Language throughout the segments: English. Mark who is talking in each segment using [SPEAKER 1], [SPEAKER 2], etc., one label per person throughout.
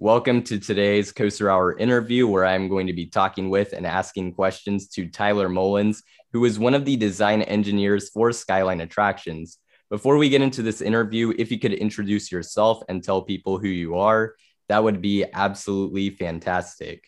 [SPEAKER 1] Welcome to today's Coaster Hour interview, where I'm going to be talking with and asking questions to Tyler Mullins, who is one of the design engineers for Skyline Attractions. Before we get into this interview, if you could introduce yourself and tell people who you are, that would be absolutely fantastic.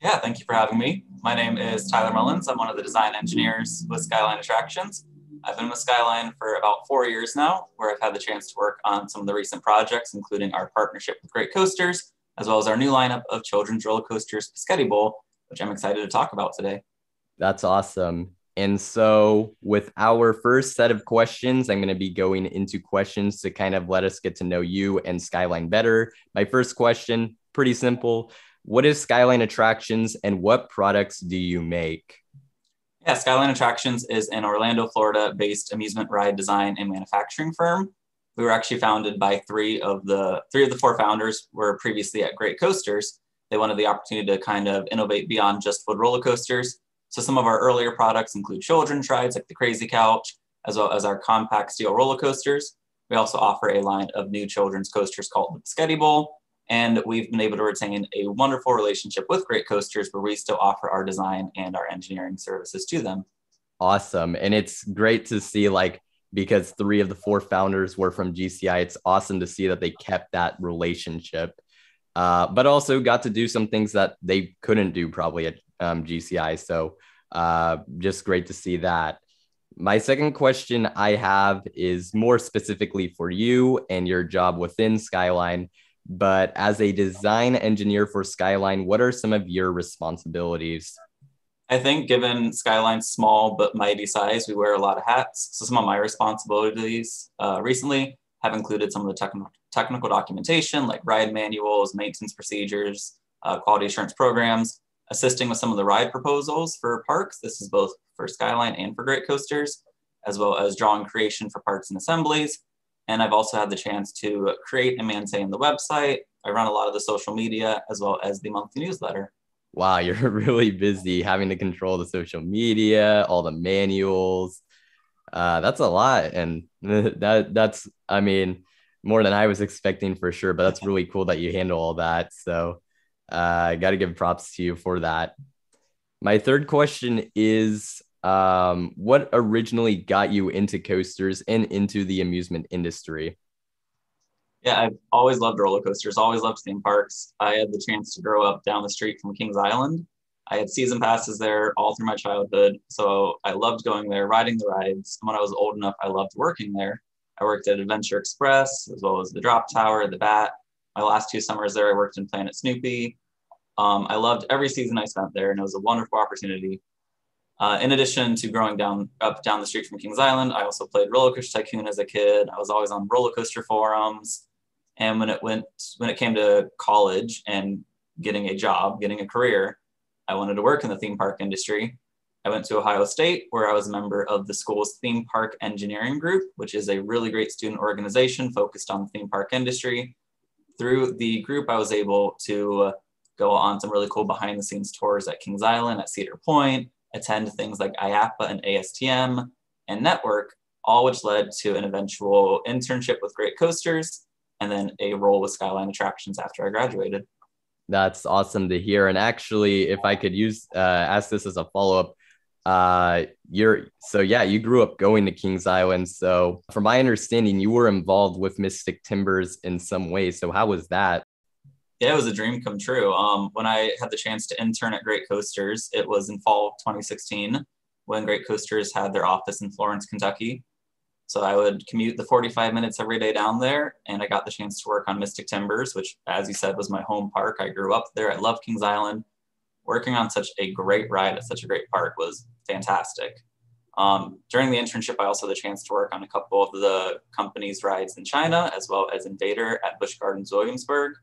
[SPEAKER 2] Yeah, thank you for having me. My name is Tyler Mullins. I'm one of the design engineers with Skyline Attractions. I've been with Skyline for about four years now, where I've had the chance to work on some of the recent projects, including our partnership with Great Coasters, as well as our new lineup of children's roller coasters, P'Sghetti Bowl, which I'm excited to talk about today.
[SPEAKER 1] That's awesome. And so, with our first set of questions, I'm going to be going into questions to kind of let us get to know you and Skyline better. My first question, pretty simple What is Skyline Attractions and what products do you make?
[SPEAKER 2] Yeah, Skyline Attractions is an Orlando, Florida based amusement ride design and manufacturing firm. We were actually founded by three of the three of the four founders were previously at Great Coasters. They wanted the opportunity to kind of innovate beyond just wood roller coasters. So some of our earlier products include children's rides like the Crazy Couch, as well as our compact steel roller coasters. We also offer a line of new children's coasters called the P'Sghetti Bowl, and we've been able to retain a wonderful relationship with Great Coasters where we still offer our design and our engineering services to them.
[SPEAKER 1] Awesome. And it's great to see, like, because three of the four founders were from GCI, it's awesome to see that they kept that relationship, uh, but also got to do some things that they couldn't do probably at um, GCI. So uh, just great to see that. My second question I have is more specifically for you and your job within Skyline. But as a design engineer for Skyline, what are some of your responsibilities?
[SPEAKER 2] I think given Skyline's small but mighty size, we wear a lot of hats. So some of my responsibilities uh, recently have included some of the technical technical documentation like ride manuals, maintenance procedures, uh, quality assurance programs, assisting with some of the ride proposals for parks. This is both for Skyline and for Great Coasters, as well as drawing creation for parts and assemblies, and I've also had the chance to create and maintain the website. I run a lot of the social media as well as the monthly newsletter.
[SPEAKER 1] Wow, you're really busy having to control the social media, all the manuals. Uh, that's a lot. And that that's, I mean, more than I was expecting for sure, but that's really cool that you handle all that. So uh, I got to give props to you for that. My third question is um, what originally got you into coasters and into the amusement industry?
[SPEAKER 2] Yeah, I've always loved roller coasters, always loved theme parks. I had the chance to grow up down the street from Kings Island. I had season passes there all through my childhood. So I loved going there, riding the rides. And when I was old enough, I loved working there. I worked at Adventure Express as well as the Drop Tower, the Bat. My last two summers there, I worked in Planet Snoopy. Um, I loved every season I spent there, and it was a wonderful opportunity. Uh, in addition to growing down up down the street from Kings Island, I also played Roller Coaster Tycoon as a kid. I was always on roller coaster forums, and when it went when it came to college and getting a job, getting a career, I wanted to work in the theme park industry. I went to Ohio State, where I was a member of the school's theme park engineering group, which is a really great student organization focused on the theme park industry. Through the group, I was able to go on some really cool behind the scenes tours at Kings Island, at Cedar Point, attend things like IAAPA and ASTM and network, all which led to an eventual internship with Great Coasters and then a role with Skyline Attractions after I graduated.
[SPEAKER 1] That's awesome to hear. And actually, if I could use uh, ask this as a follow up, uh, you're so yeah, you grew up going to Kings Island. So, from my understanding, you were involved with Mystic Timbers in some way. So, how was that?
[SPEAKER 2] Yeah, it was a dream come true. Um, when I had the chance to intern at Great Coasters, it was in fall of 2016 when Great Coasters had their office in Florence, Kentucky. So I would commute the 45 minutes every day down there, and I got the chance to work on Mystic Timbers, which, as you said, was my home park. I grew up there. I love Kings Island. Working on such a great ride at such a great park was fantastic. Um, during the internship, I also had the chance to work on a couple of the company's rides in China, as well as Invader at Busch Gardens Williamsburg.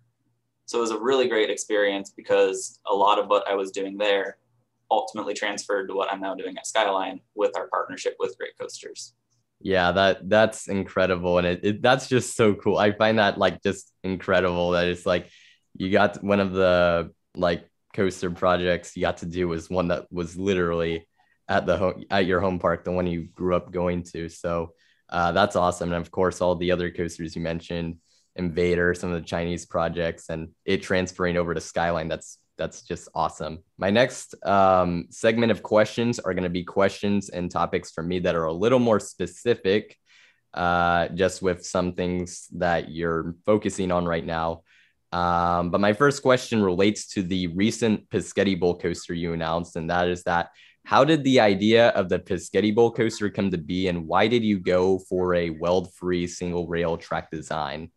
[SPEAKER 2] So it was a really great experience because a lot of what I was doing there ultimately transferred to what I'm now doing at Skyline with our partnership with Great Coasters.
[SPEAKER 1] Yeah, that that's incredible, and it, it that's just so cool. I find that like just incredible that it's like you got one of the like coaster projects you got to do was one that was literally at the home at your home park, the one you grew up going to. So uh, that's awesome, and of course all the other coasters you mentioned Invader, some of the Chinese projects, and it transferring over to Skyline. That's that's just awesome. My next um, segment of questions are going to be questions and topics for me that are a little more specific, uh, just with some things that you're focusing on right now. Um, but my first question relates to the recent P'Sghetti Bowl coaster you announced, and that is that how did the idea of the P'Sghetti Bowl coaster come to be, and why did you go for a weld-free single rail track design?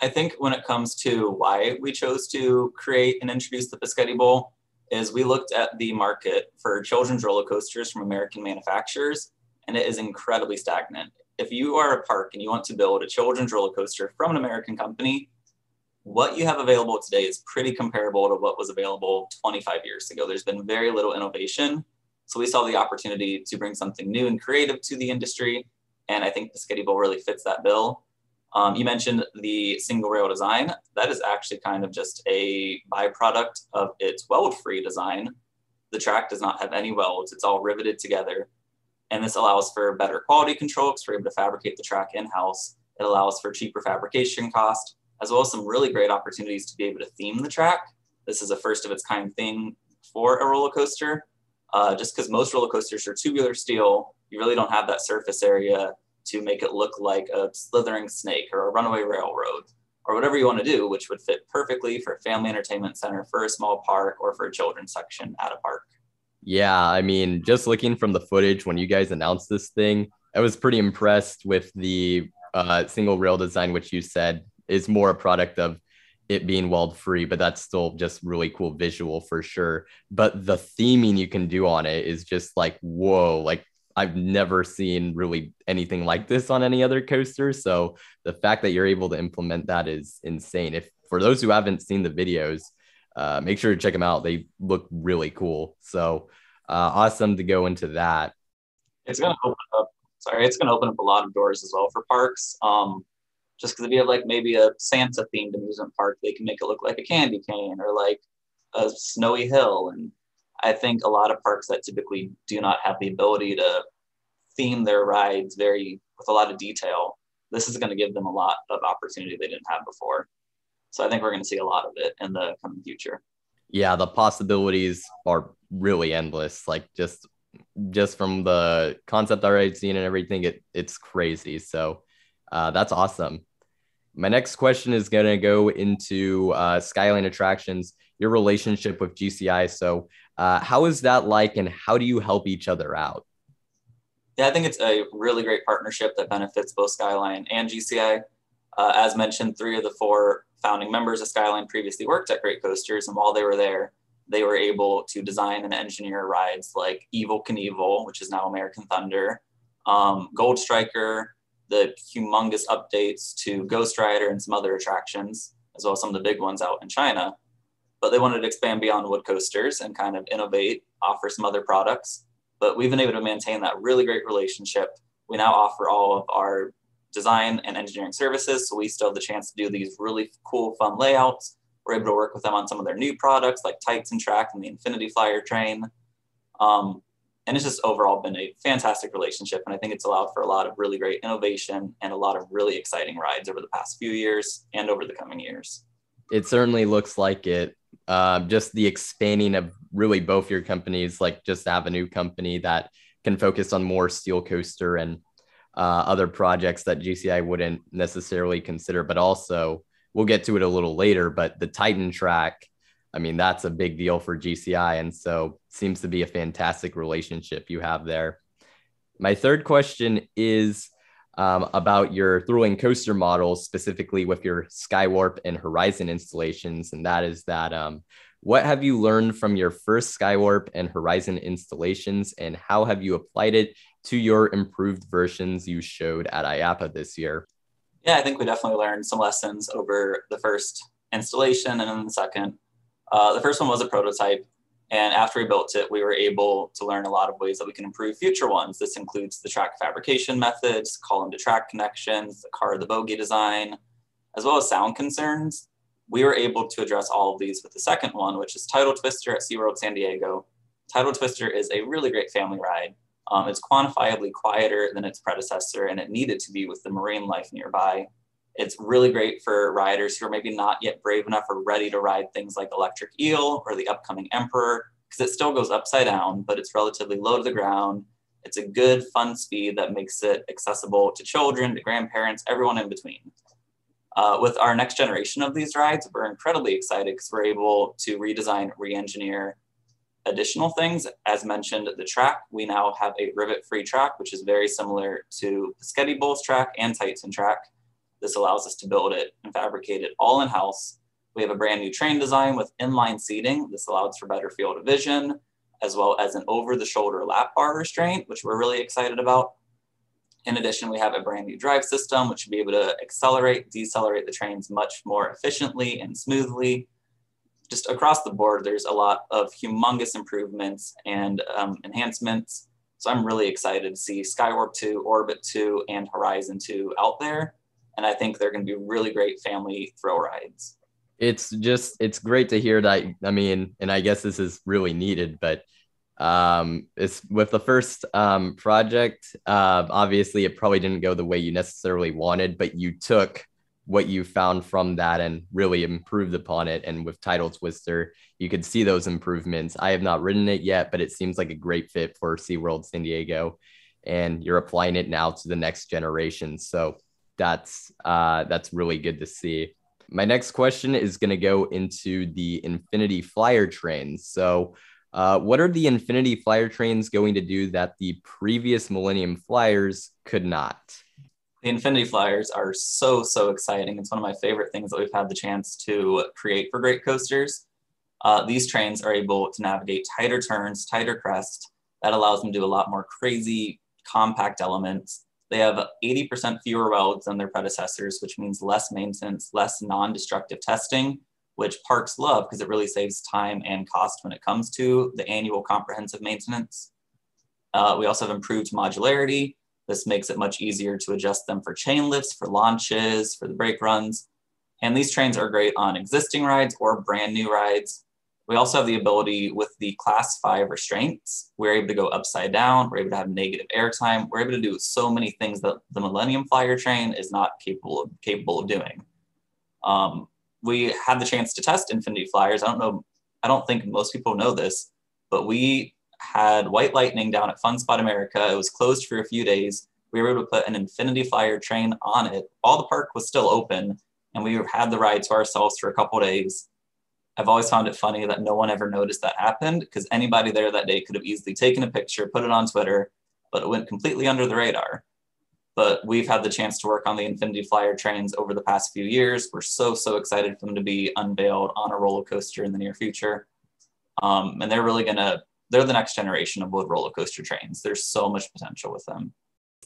[SPEAKER 2] I think when it comes to why we chose to create and introduce the P'Sghetti Bowl is we looked at the market for children's roller coasters from American manufacturers, and it is incredibly stagnant. If you are a park and you want to build a children's roller coaster from an American company, what you have available today is pretty comparable to what was available 25 years ago. There's been very little innovation. So we saw the opportunity to bring something new and creative to the industry. And I think P'Sghetti Bowl really fits that bill. Um, you mentioned the single rail design. That is actually kind of just a byproduct of its weld-free design. The track does not have any welds. It's all riveted together. And this allows for better quality control because we're able to fabricate the track in-house. It allows for cheaper fabrication cost, as well as some really great opportunities to be able to theme the track. This is a first of its kind thing for a roller coaster. Uh, just because most roller coasters are tubular steel, you really don't have that surface area to make it look like a slithering snake or a runaway railroad or whatever you want to do, which would fit perfectly for a family entertainment center, for a small park, or for a children's section at a park.
[SPEAKER 1] Yeah, I mean, just looking from the footage when you guys announced this thing, I was pretty impressed with the uh, single rail design, which you said is more a product of it being weld free, but that's still just really cool visual for sure. But the theming you can do on it is just like, whoa, like I've never seen really anything like this on any other coaster. So the fact that you're able to implement that is insane. If for those who haven't seen the videos, uh, make sure to check them out. They look really cool. So uh, awesome to go into that.
[SPEAKER 2] It's gonna open up. Sorry, it's gonna open up a lot of doors as well for parks. Um, just because if you have like maybe a Santa themed amusement park, they can make it look like a candy cane or like a snowy hill and I think a lot of parks that typically do not have the ability to theme their rides very with a lot of detail, this is going to give them a lot of opportunity they didn't have before. So I think we're going to see a lot of it in the coming future.
[SPEAKER 1] Yeah, the possibilities are really endless. Like just just from the concept I've seen and everything, it it's crazy. So uh, that's awesome. My next question is going to go into uh, Skyline Attractions, your relationship with GCI. So uh, how is that like, and how do you help each other out?
[SPEAKER 2] Yeah, I think it's a really great partnership that benefits both Skyline and GCI. Uh, as mentioned, three of the four founding members of Skyline previously worked at Great Coasters, and while they were there, they were able to design and engineer rides like Evel Knievel, which is now American Thunder, um, Gold Striker, the humongous updates to Ghost Rider and some other attractions, as well as some of the big ones out in China but they wanted to expand beyond wood coasters and kind of innovate, offer some other products. But we've been able to maintain that really great relationship. We now offer all of our design and engineering services. So we still have the chance to do these really cool, fun layouts. We're able to work with them on some of their new products like Titan Track and the Infinity Flyer train. Um, and it's just overall been a fantastic relationship. And I think it's allowed for a lot of really great innovation and a lot of really exciting rides over the past few years and over the coming years.
[SPEAKER 1] It certainly looks like it uh, just the expanding of really both your companies, like just Avenue Company that can focus on more steel coaster and uh, other projects that GCI wouldn't necessarily consider, but also we'll get to it a little later. But the Titan track, I mean, that's a big deal for GCI. And so seems to be a fantastic relationship you have there. My third question is um, about your thrilling coaster models, specifically with your Skywarp and Horizon installations. And that is that um, what have you learned from your first Skywarp and Horizon installations, and how have you applied it to your improved versions you showed at IAAPA this year?
[SPEAKER 2] Yeah, I think we definitely learned some lessons over the first installation and then the second. Uh, the first one was a prototype, and after we built it, we were able to learn a lot of ways that we can improve future ones. This includes the track fabrication methods, column to track connections, the car the bogie design, as well as sound concerns. We were able to address all of these with the second one, which is Tidal Twister at SeaWorld San Diego. Tidal Twister is a really great family ride. Um, it's quantifiably quieter than its predecessor, and it needed to be with the marine life nearby. It's really great for riders who are maybe not yet brave enough or ready to ride things like Electric Eel or the upcoming Emperor, because it still goes upside down, but it's relatively low to the ground. It's a good, fun speed that makes it accessible to children, to grandparents, everyone in between. Uh, with our next generation of these rides, we're incredibly excited because we're able to redesign, re-engineer additional things. As mentioned, the track, we now have a rivet-free track, which is very similar to P'Sghetti Bowl's track and Titan track. This allows us to build it and fabricate it all in-house. We have a brand new train design with inline seating. This allows for better field of vision, as well as an over-the-shoulder lap bar restraint, which we're really excited about. In addition, we have a brand new drive system, which will be able to accelerate, decelerate the trains much more efficiently and smoothly. Just across the board, there's a lot of humongous improvements and um, enhancements. So I'm really excited to see Skywarp 2, Orbit 2, and Horizon 2 out there. And I think they're going to be really great family thrill rides.
[SPEAKER 1] It's just, it's great to hear that. I mean, and I guess this is really needed, but um it's with the first um project uh obviously it probably didn't go the way you necessarily wanted but you took what you found from that and really improved upon it and with Tidal Twister you could see those improvements i have not ridden it yet but it seems like a great fit for seaworld san diego and you're applying it now to the next generation so that's uh that's really good to see my next question is going to go into the infinity flyer trains so uh, what are the Infinity Flyer trains going to do that the previous Millennium Flyers could not?
[SPEAKER 2] The Infinity Flyers are so, so exciting. It's one of my favorite things that we've had the chance to create for Great Coasters. Uh, these trains are able to navigate tighter turns, tighter crest. That allows them to do a lot more crazy, compact elements. They have 80% fewer welds than their predecessors, which means less maintenance, less non-destructive testing, which parks love because it really saves time and cost when it comes to the annual comprehensive maintenance. Uh, we also have improved modularity. This makes it much easier to adjust them for chain lifts, for launches, for the brake runs. And these trains are great on existing rides or brand new rides. We also have the ability with the class five restraints, we're able to go upside down, we're able to have negative airtime, we're able to do so many things that the Millennium Flyer train is not capable of, capable of doing. Um, we had the chance to test Infinity Flyers. I don't know, I don't think most people know this, but we had White Lightning down at Fun Spot America. It was closed for a few days. We were able to put an Infinity Flyer train on it while the park was still open, and we had the ride to ourselves for a couple days. I've always found it funny that no one ever noticed that happened because anybody there that day could have easily taken a picture, put it on Twitter, but it went completely under the radar but we've had the chance to work on the Infinity Flyer trains over the past few years. We're so, so excited for them to be unveiled on a roller coaster in the near future. Um, and they're really going to, they're the next generation of wood roller coaster trains. There's so much potential with them.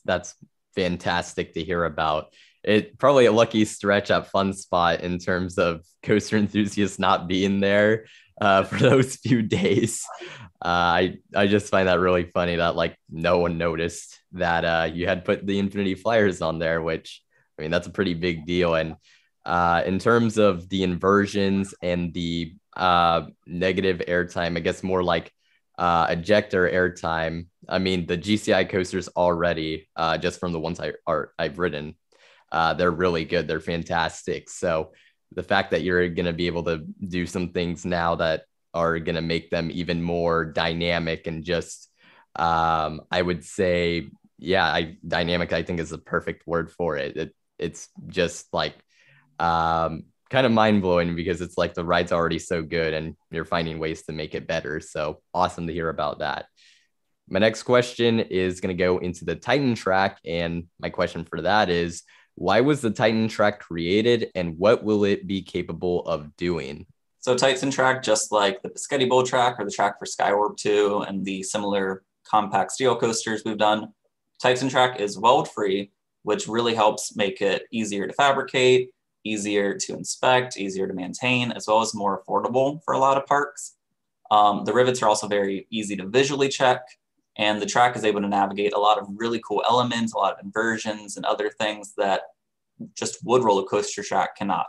[SPEAKER 1] That's fantastic to hear about. It probably a lucky stretch at Fun Spot in terms of coaster enthusiasts not being there uh, for those few days. Uh, I I just find that really funny that like no one noticed that uh, you had put the Infinity Flyers on there, which I mean that's a pretty big deal. And uh, in terms of the inversions and the uh, negative airtime, I guess more like uh, ejector airtime. I mean the GCI coasters already, uh, just from the ones I are I've ridden, uh, they're really good. They're fantastic. So the fact that you're going to be able to do some things now that are going to make them even more dynamic and just um, i would say yeah i dynamic i think is the perfect word for it, it it's just like um, kind of mind-blowing because it's like the ride's already so good and you're finding ways to make it better so awesome to hear about that my next question is going to go into the titan track and my question for that is why was the Titan track created and what will it be capable of doing?
[SPEAKER 2] So Titan track, just like the P'Sghetti Bowl track or the track for Skywarp 2 and the similar compact steel coasters we've done, Titan track is weld free, which really helps make it easier to fabricate, easier to inspect, easier to maintain, as well as more affordable for a lot of parks. Um, the rivets are also very easy to visually check. And the track is able to navigate a lot of really cool elements, a lot of inversions and other things that just wood roller coaster track cannot.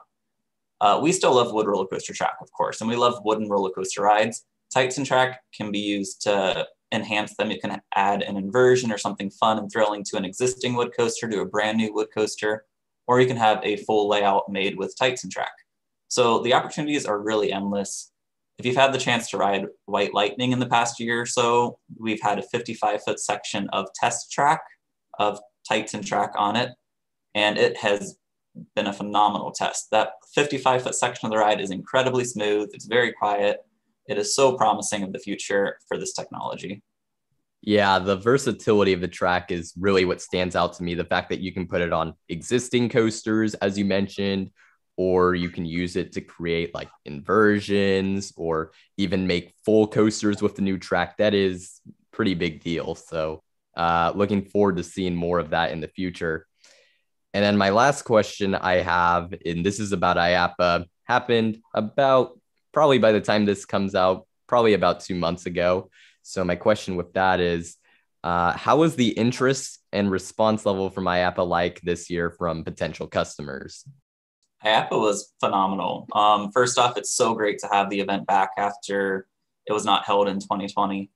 [SPEAKER 2] Uh, we still love wood roller coaster track, of course, and we love wooden roller coaster rides. Titan track can be used to enhance them. You can add an inversion or something fun and thrilling to an existing wood coaster, to a brand new wood coaster, or you can have a full layout made with Titan track. So the opportunities are really endless. If you've had the chance to ride White Lightning in the past year or so, we've had a 55 foot section of test track of Titan track on it, and it has been a phenomenal test. That 55 foot section of the ride is incredibly smooth. It's very quiet. It is so promising of the future for this technology.
[SPEAKER 1] Yeah, the versatility of the track is really what stands out to me. The fact that you can put it on existing coasters, as you mentioned, or you can use it to create like inversions or even make full coasters with the new track. That is pretty big deal. So, uh, looking forward to seeing more of that in the future. And then my last question I have, and this is about IAAPA, happened about probably by the time this comes out, probably about two months ago. So my question with that is, uh, how was the interest and response level from IAAPA like this year from potential customers?
[SPEAKER 2] IAAPA was phenomenal. Um, first off, it's so great to have the event back after it was not held in 2020.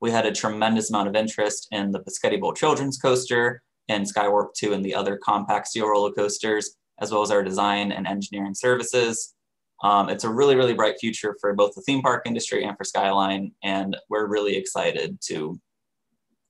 [SPEAKER 2] We had a tremendous amount of interest in the P'Sghetti Bowl Children's Coaster and Skywarp 2 and the other compact steel roller coasters, as well as our design and engineering services. Um, it's a really, really bright future for both the theme park industry and for Skyline. And we're really excited to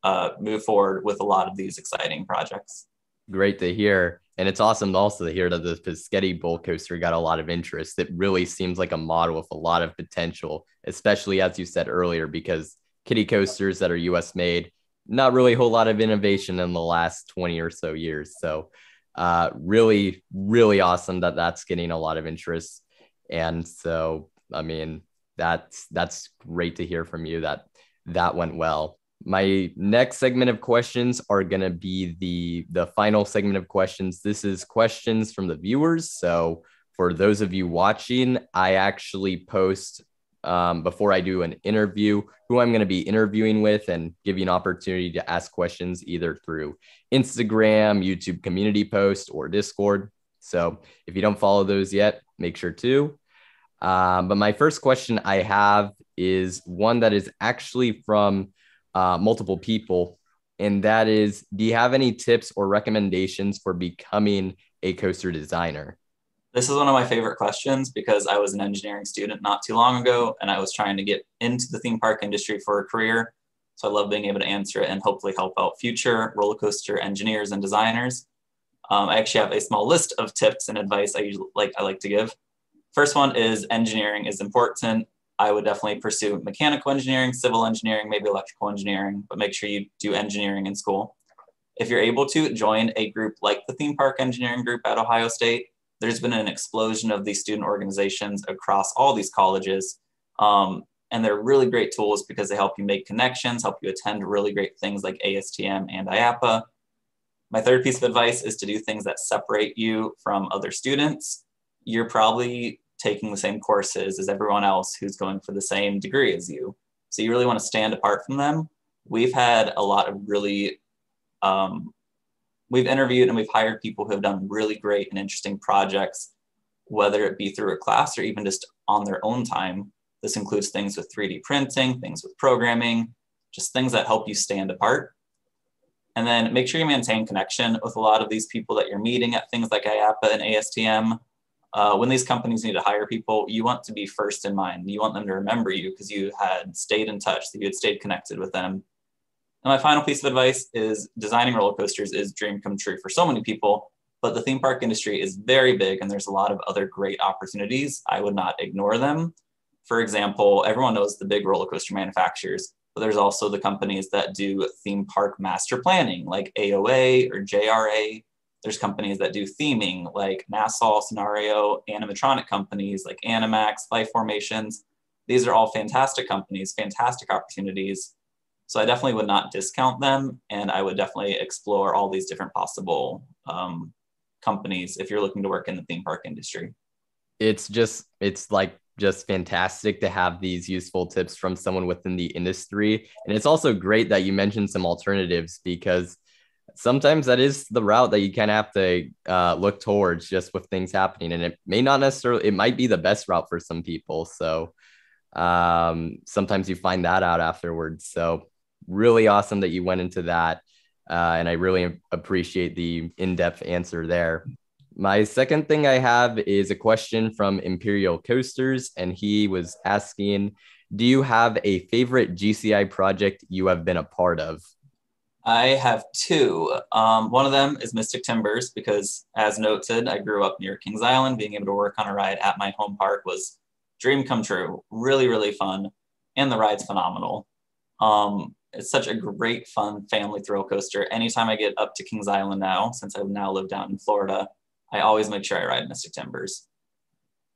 [SPEAKER 2] uh, move forward with a lot of these exciting projects.
[SPEAKER 1] Great to hear. And it's awesome also to hear that the P'Sghetti Bowl Coaster got a lot of interest. It really seems like a model with a lot of potential, especially as you said earlier, because kiddie coasters that are US made, not really a whole lot of innovation in the last 20 or so years. So, uh, really, really awesome that that's getting a lot of interest. And so, I mean, that's that's great to hear from you that that went well. My next segment of questions are going to be the the final segment of questions. This is questions from the viewers. So, for those of you watching, I actually post um, before I do an interview who I'm going to be interviewing with and give you an opportunity to ask questions either through Instagram, YouTube community post, or Discord. So if you don't follow those yet, make sure to. Um, but my first question I have is one that is actually from uh, multiple people. And that is Do you have any tips or recommendations for becoming a coaster designer?
[SPEAKER 2] This is one of my favorite questions because I was an engineering student not too long ago and I was trying to get into the theme park industry for a career. So I love being able to answer it and hopefully help out future roller coaster engineers and designers. Um, I actually have a small list of tips and advice I usually like I like to give. First one is engineering is important. I would definitely pursue mechanical engineering, civil engineering, maybe electrical engineering, but make sure you do engineering in school. If you're able to join a group like the theme park engineering group at Ohio State, there's been an explosion of these student organizations across all these colleges. Um, and they're really great tools because they help you make connections, help you attend really great things like ASTM and IAAPA. My third piece of advice is to do things that separate you from other students. You're probably taking the same courses as everyone else who's going for the same degree as you. So you really want to stand apart from them. We've had a lot of really um, we've interviewed and we've hired people who have done really great and interesting projects, whether it be through a class or even just on their own time. This includes things with 3D printing, things with programming, just things that help you stand apart. And then make sure you maintain connection with a lot of these people that you're meeting at things like IAAPA and ASTM. Uh, when these companies need to hire people, you want to be first in mind. You want them to remember you because you had stayed in touch, that you had stayed connected with them, and my final piece of advice is designing roller coasters is dream come true for so many people, but the theme park industry is very big and there's a lot of other great opportunities. I would not ignore them. For example, everyone knows the big roller coaster manufacturers, but there's also the companies that do theme park master planning like AOA or JRA. There's companies that do theming like Nassal Scenario, animatronic companies like Animax, Life Formations. These are all fantastic companies, fantastic opportunities so I definitely would not discount them, and I would definitely explore all these different possible um, companies if you're looking to work in the theme park industry.
[SPEAKER 1] It's just it's like just fantastic to have these useful tips from someone within the industry, and it's also great that you mentioned some alternatives because sometimes that is the route that you kind of have to uh, look towards just with things happening and it may not necessarily it might be the best route for some people so um, sometimes you find that out afterwards so really awesome that you went into that. Uh, and I really appreciate the in depth answer there. My second thing I have is a question from Imperial Coasters, and he was asking Do you have a favorite GCI project you have been a part of?
[SPEAKER 2] I have two. Um, one of them is Mystic Timbers because, as noted, I grew up near Kings Island. Being able to work on a ride at my home park was dream come true. Really, really fun, and the ride's phenomenal. Um, it's such a great, fun family thrill coaster. Anytime I get up to Kings Island now, since I now live down in Florida, I always make sure I ride Mystic Timbers.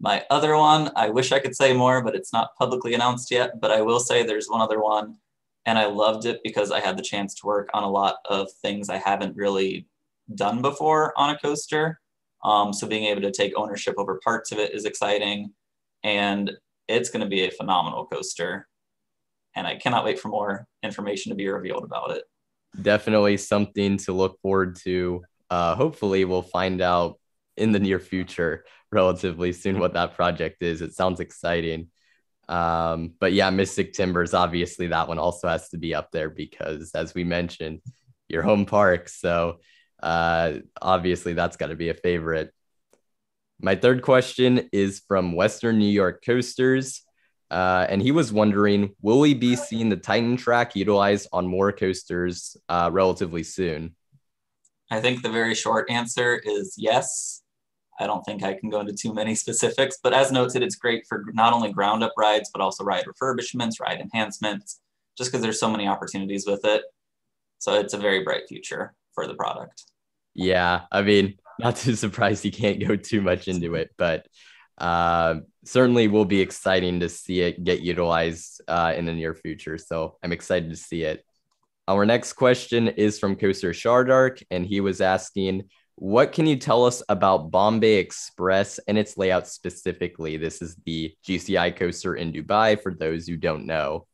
[SPEAKER 2] My other one, I wish I could say more, but it's not publicly announced yet. But I will say there's one other one, and I loved it because I had the chance to work on a lot of things I haven't really done before on a coaster. Um, so being able to take ownership over parts of it is exciting, and it's going to be a phenomenal coaster. And I cannot wait for more information to be revealed about it.
[SPEAKER 1] Definitely something to look forward to. Uh, hopefully, we'll find out in the near future, relatively soon, what that project is. It sounds exciting. Um, but yeah, Mystic Timbers, obviously, that one also has to be up there because, as we mentioned, your home park. So uh, obviously, that's got to be a favorite. My third question is from Western New York Coasters. Uh, and he was wondering, will we be seeing the Titan track utilized on more coasters uh, relatively soon?
[SPEAKER 2] I think the very short answer is yes. I don't think I can go into too many specifics, but as noted, it's great for not only ground up rides, but also ride refurbishments, ride enhancements, just because there's so many opportunities with it. So it's a very bright future for the product.
[SPEAKER 1] Yeah. I mean, not too surprised you can't go too much into it, but uh, certainly will be exciting to see it get utilized uh, in the near future. So I'm excited to see it. Our next question is from Coaster Shardark, and he was asking, what can you tell us about Bombay Express and its layout specifically? This is the GCI coaster in Dubai for those who don't know.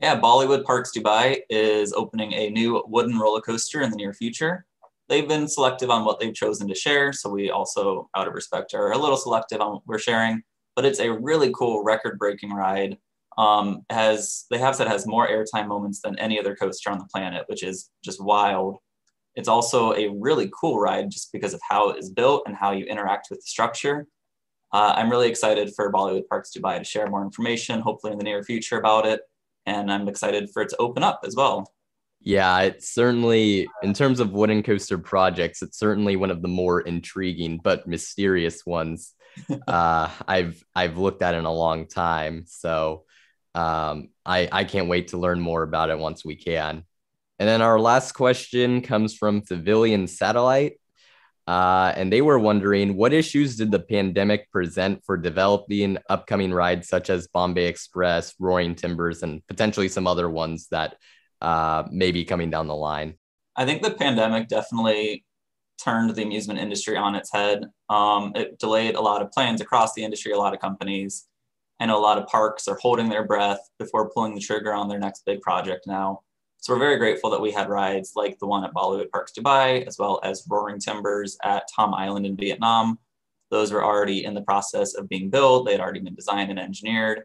[SPEAKER 2] Yeah, Bollywood Parks Dubai is opening a new wooden roller coaster in the near future. They've been selective on what they've chosen to share, so we also, out of respect, are a little selective on what we're sharing. But it's a really cool record-breaking ride. Um, has they have said has more airtime moments than any other coaster on the planet, which is just wild. It's also a really cool ride just because of how it is built and how you interact with the structure. Uh, I'm really excited for Bollywood Parks Dubai to share more information, hopefully in the near future about it. And I'm excited for it to open up as well.
[SPEAKER 1] Yeah, it's certainly, in terms of wooden coaster projects, it's certainly one of the more intriguing but mysterious ones uh, I've I've looked at in a long time. So um, I I can't wait to learn more about it once we can. And then our last question comes from Civilian Satellite. Uh, and they were wondering what issues did the pandemic present for developing upcoming rides such as Bombay Express, Roaring Timbers, and potentially some other ones that uh, may be coming down the line?
[SPEAKER 2] I think the pandemic definitely turned the amusement industry on its head. Um, it delayed a lot of plans across the industry, a lot of companies. I know a lot of parks are holding their breath before pulling the trigger on their next big project now. So we're very grateful that we had rides like the one at Bollywood Parks Dubai, as well as Roaring Timbers at Tom Island in Vietnam. Those were already in the process of being built. They had already been designed and engineered.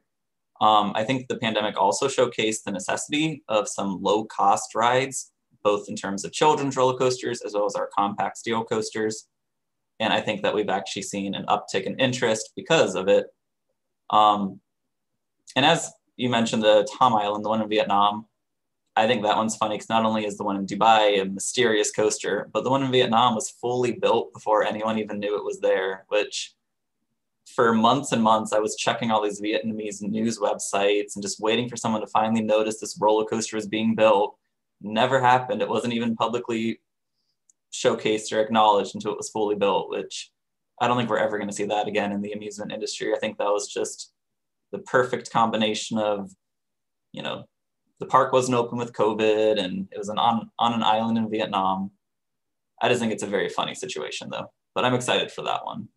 [SPEAKER 2] Um, I think the pandemic also showcased the necessity of some low cost rides, both in terms of children's roller coasters as well as our compact steel coasters. And I think that we've actually seen an uptick in interest because of it. Um, and as you mentioned, the Tom Island, the one in Vietnam, I think that one's funny because not only is the one in Dubai a mysterious coaster, but the one in Vietnam was fully built before anyone even knew it was there, which for months and months, I was checking all these Vietnamese news websites and just waiting for someone to finally notice this roller coaster was being built. Never happened. It wasn't even publicly showcased or acknowledged until it was fully built, which I don't think we're ever going to see that again in the amusement industry. I think that was just the perfect combination of, you know, the park wasn't open with COVID and it was an on, on an island in Vietnam. I just think it's a very funny situation though, but I'm excited for that one.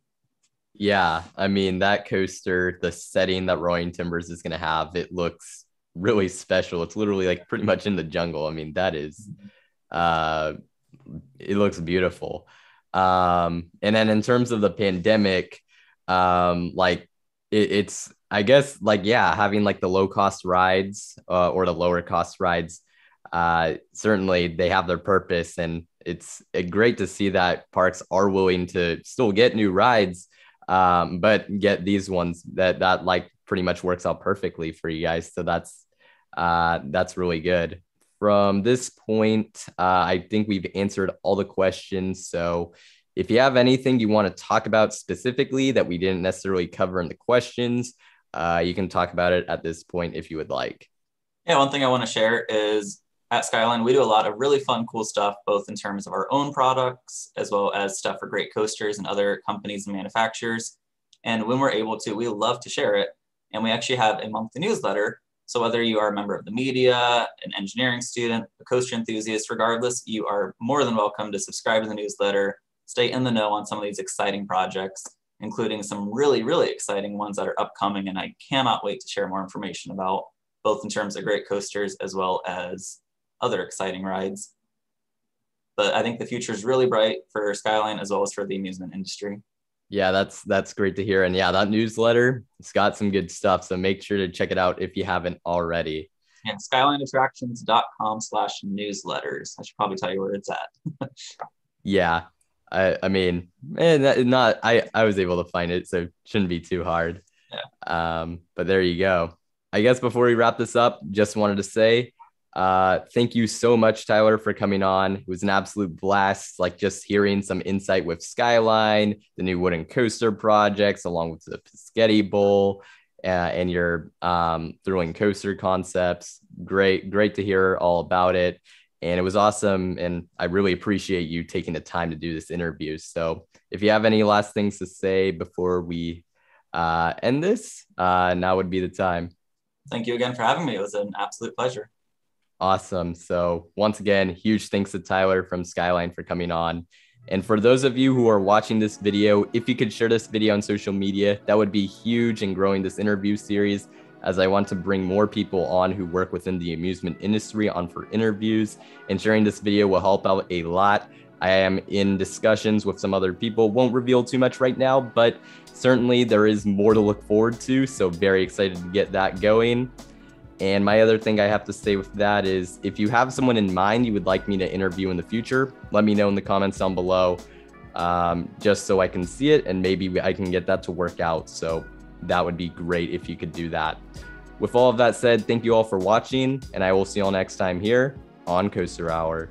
[SPEAKER 1] Yeah, I mean that coaster, the setting that Roaring Timbers is going to have, it looks really special. It's literally like pretty much in the jungle. I mean, that is uh it looks beautiful. Um and then in terms of the pandemic, um like it, it's I guess like yeah, having like the low cost rides uh, or the lower cost rides uh, certainly they have their purpose, and it's great to see that parks are willing to still get new rides, um, but get these ones that that like pretty much works out perfectly for you guys. So that's uh, that's really good. From this point, uh, I think we've answered all the questions. So if you have anything you want to talk about specifically that we didn't necessarily cover in the questions, uh, you can talk about it at this point if you would like.
[SPEAKER 2] Yeah, one thing I want to share is at Skyline, we do a lot of really fun, cool stuff, both in terms of our own products as well as stuff for great coasters and other companies and manufacturers. And when we're able to, we love to share it. And we actually have a monthly newsletter so whether you are a member of the media, an engineering student, a coaster enthusiast, regardless, you are more than welcome to subscribe to the newsletter, stay in the know on some of these exciting projects, including some really, really exciting ones that are upcoming. And I cannot wait to share more information about both in terms of great coasters as well as other exciting rides. But I think the future is really bright for Skyline as well as for the amusement industry.
[SPEAKER 1] Yeah, that's that's great to hear. And yeah, that newsletter, it's got some good stuff. So make sure to check it out if you haven't already.
[SPEAKER 2] Yeah, skylineattractions.com slash newsletters. I should probably tell you where it's at.
[SPEAKER 1] yeah. I, I mean, man, not I, I was able to find it, so it shouldn't be too hard. Yeah. Um, but there you go. I guess before we wrap this up, just wanted to say uh, thank you so much, Tyler, for coming on. It was an absolute blast. Like just hearing some insight with Skyline, the new wooden coaster projects, along with the P'Sghetti Bowl uh, and your um, thrilling coaster concepts. Great, great to hear all about it. And it was awesome. And I really appreciate you taking the time to do this interview. So if you have any last things to say before we uh, end this, uh, now would be the time.
[SPEAKER 2] Thank you again for having me. It was an absolute pleasure.
[SPEAKER 1] Awesome. So, once again, huge thanks to Tyler from Skyline for coming on. And for those of you who are watching this video, if you could share this video on social media, that would be huge in growing this interview series as I want to bring more people on who work within the amusement industry on for interviews. And sharing this video will help out a lot. I am in discussions with some other people, won't reveal too much right now, but certainly there is more to look forward to. So, very excited to get that going. And my other thing I have to say with that is if you have someone in mind you would like me to interview in the future, let me know in the comments down below um, just so I can see it and maybe I can get that to work out. So that would be great if you could do that. With all of that said, thank you all for watching, and I will see you all next time here on Coaster Hour.